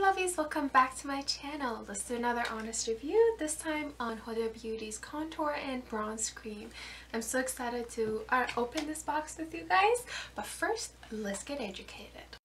lovies, welcome back to my channel. Let's do another honest review, this time on Huda Beauty's Contour and Bronze Cream. I'm so excited to uh, open this box with you guys, but first, let's get educated.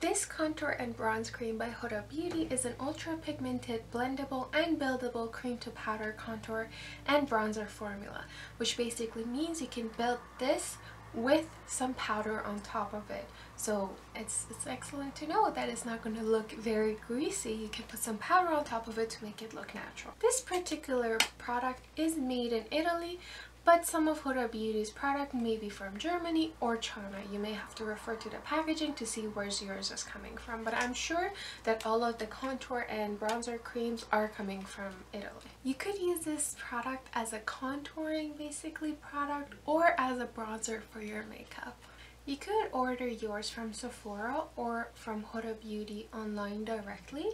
This contour and bronze cream by Huda Beauty is an ultra pigmented, blendable and buildable cream to powder contour and bronzer formula, which basically means you can build this with some powder on top of it. So it's, it's excellent to know that it's not going to look very greasy. You can put some powder on top of it to make it look natural. This particular product is made in Italy but some of Huda Beauty's product may be from Germany or China. You may have to refer to the packaging to see where yours is coming from, but I'm sure that all of the contour and bronzer creams are coming from Italy. You could use this product as a contouring basically product or as a bronzer for your makeup. You could order yours from Sephora or from Huda Beauty online directly.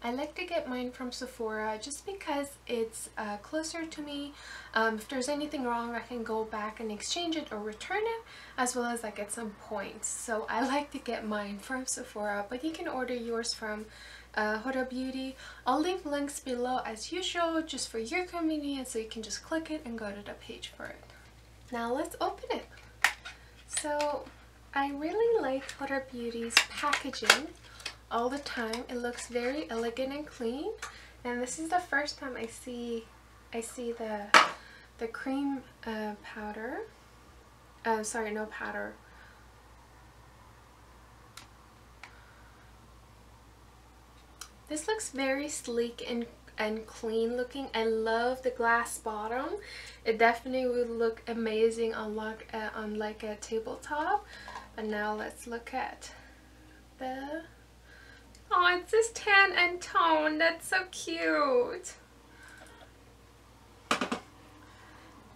I like to get mine from Sephora just because it's uh, closer to me. Um, if there's anything wrong, I can go back and exchange it or return it, as well as I get some points. So I like to get mine from Sephora, but you can order yours from uh, Huda Beauty. I'll leave links below as usual, just for your convenience, so you can just click it and go to the page for it. Now let's open it. So I really like Huda Beauty's packaging all the time. It looks very elegant and clean. And this is the first time I see I see the the cream uh, powder. Uh, sorry, no powder. This looks very sleek and and clean looking. I love the glass bottom. It definitely would look amazing on like, uh, on like a tabletop. And now let's look at the Oh, it's this tan and tone. That's so cute.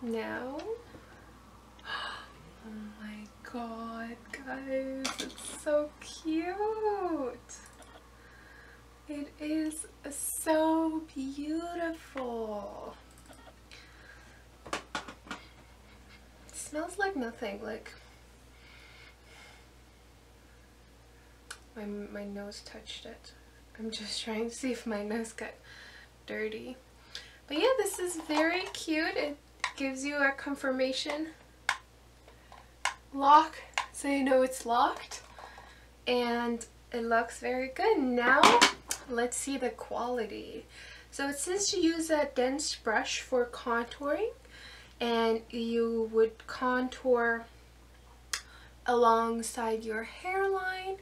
Now, oh my god, guys, it's so cute. It is so beautiful. It smells like nothing, like my, my nose touched it. I'm just trying to see if my nose got dirty. But yeah, this is very cute. It gives you a confirmation lock so you know it's locked. And it looks very good. Now, let's see the quality. So it says to use a dense brush for contouring and you would contour alongside your hairline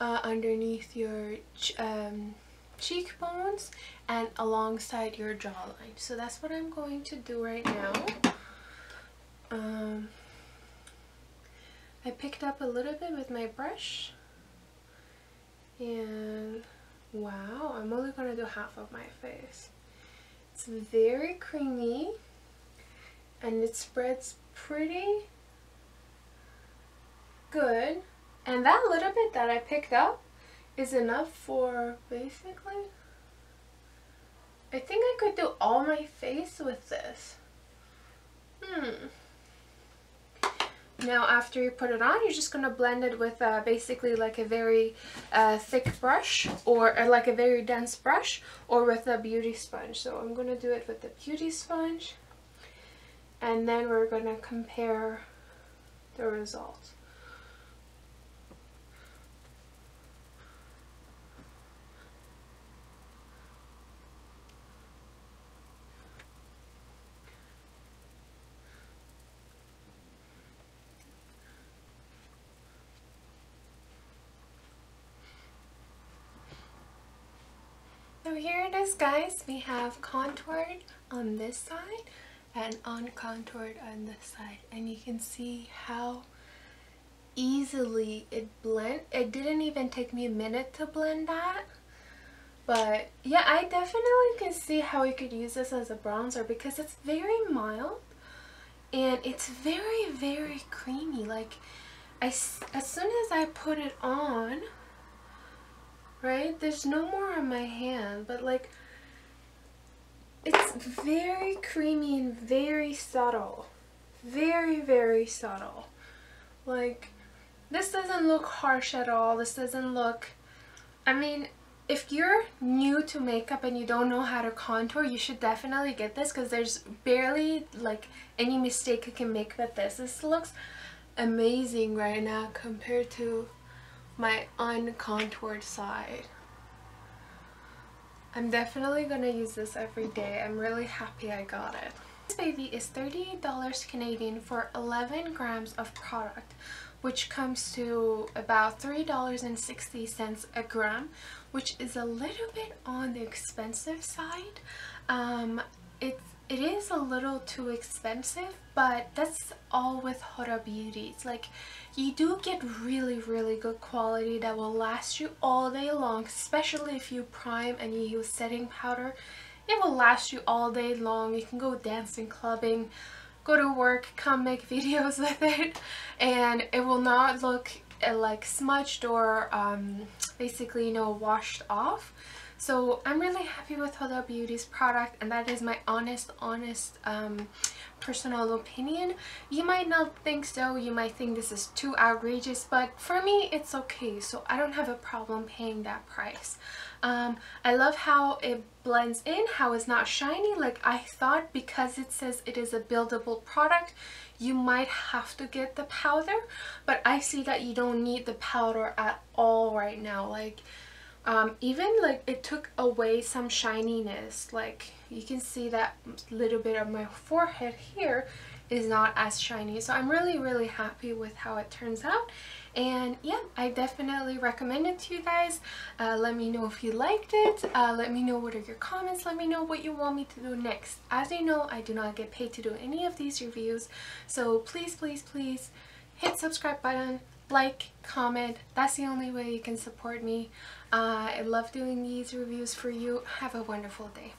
uh, underneath your ch um, cheekbones and alongside your jawline. So that's what I'm going to do right now. Um, I picked up a little bit with my brush and wow, I'm only going to do half of my face. It's very creamy and it spreads pretty good and that little bit that I picked up is enough for basically, I think I could do all my face with this. Hmm. Now after you put it on, you're just going to blend it with uh, basically like a very uh, thick brush or uh, like a very dense brush or with a beauty sponge. So I'm going to do it with the beauty sponge and then we're going to compare the results. Here it is guys, we have contoured on this side and uncontoured on this side. And you can see how easily it blend. It didn't even take me a minute to blend that. But yeah I definitely can see how you could use this as a bronzer because it's very mild and it's very very creamy. Like I, as soon as I put it on right? There's no more on my hand, but like, it's very creamy and very subtle. very, very subtle. Like, this doesn't look harsh at all. This doesn't look... I mean, if you're new to makeup and you don't know how to contour, you should definitely get this because there's barely like any mistake you can make with this. This looks amazing right now compared to my uncontoured side. I'm definitely gonna use this every day. I'm really happy I got it. This baby is $38 Canadian for 11 grams of product which comes to about $3.60 a gram which is a little bit on the expensive side. Um, it's it is a little too expensive but that's all with Huda Beauty. It's like you do get really really good quality that will last you all day long especially if you prime and you use setting powder. It will last you all day long. You can go dancing, clubbing, go to work, come make videos with it and it will not look uh, like smudged or um, basically you know washed off so I'm really happy with Huda Beauty's product and that is my honest, honest um, personal opinion. You might not think so, you might think this is too outrageous, but for me it's okay, so I don't have a problem paying that price. Um, I love how it blends in, how it's not shiny. Like I thought because it says it is a buildable product, you might have to get the powder, but I see that you don't need the powder at all right now. Like um, even like it took away some shininess. Like you can see that little bit of my forehead here is not as shiny. So I'm really really happy with how it turns out. And yeah I definitely recommend it to you guys. Uh, let me know if you liked it. Uh, let me know what are your comments. Let me know what you want me to do next. As you know I do not get paid to do any of these reviews. So please please please hit subscribe button like comment. That's the only way you can support me. Uh, I love doing these reviews for you. Have a wonderful day